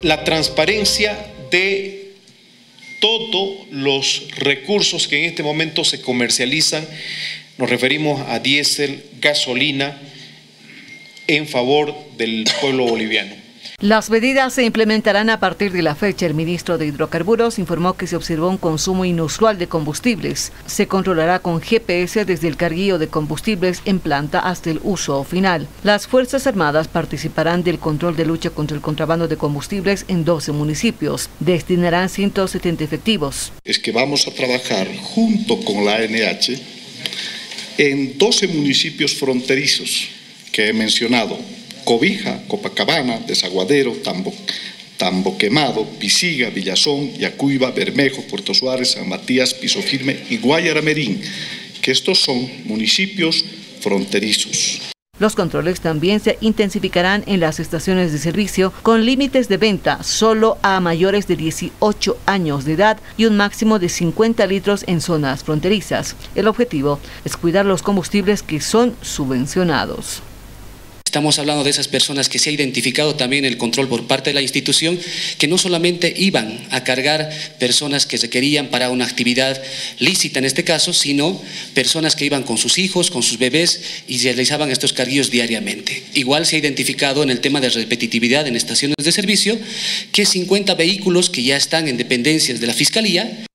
La transparencia de todos los recursos que en este momento se comercializan, nos referimos a diésel, gasolina, en favor del pueblo boliviano. Las medidas se implementarán a partir de la fecha. El ministro de Hidrocarburos informó que se observó un consumo inusual de combustibles. Se controlará con GPS desde el carguío de combustibles en planta hasta el uso final. Las Fuerzas Armadas participarán del control de lucha contra el contrabando de combustibles en 12 municipios. Destinarán 170 efectivos. Es que vamos a trabajar junto con la ANH en 12 municipios fronterizos que he mencionado Cobija, Copacabana, Desaguadero, Tambo, Tambo Quemado, Pisiga, Villazón, Yacuiba, Bermejo, Puerto Suárez, San Matías, Piso Firme y Guayaramerín, que estos son municipios fronterizos. Los controles también se intensificarán en las estaciones de servicio con límites de venta solo a mayores de 18 años de edad y un máximo de 50 litros en zonas fronterizas. El objetivo es cuidar los combustibles que son subvencionados. Estamos hablando de esas personas que se ha identificado también el control por parte de la institución, que no solamente iban a cargar personas que se querían para una actividad lícita en este caso, sino personas que iban con sus hijos, con sus bebés y realizaban estos carguillos diariamente. Igual se ha identificado en el tema de repetitividad en estaciones de servicio que 50 vehículos que ya están en dependencias de la Fiscalía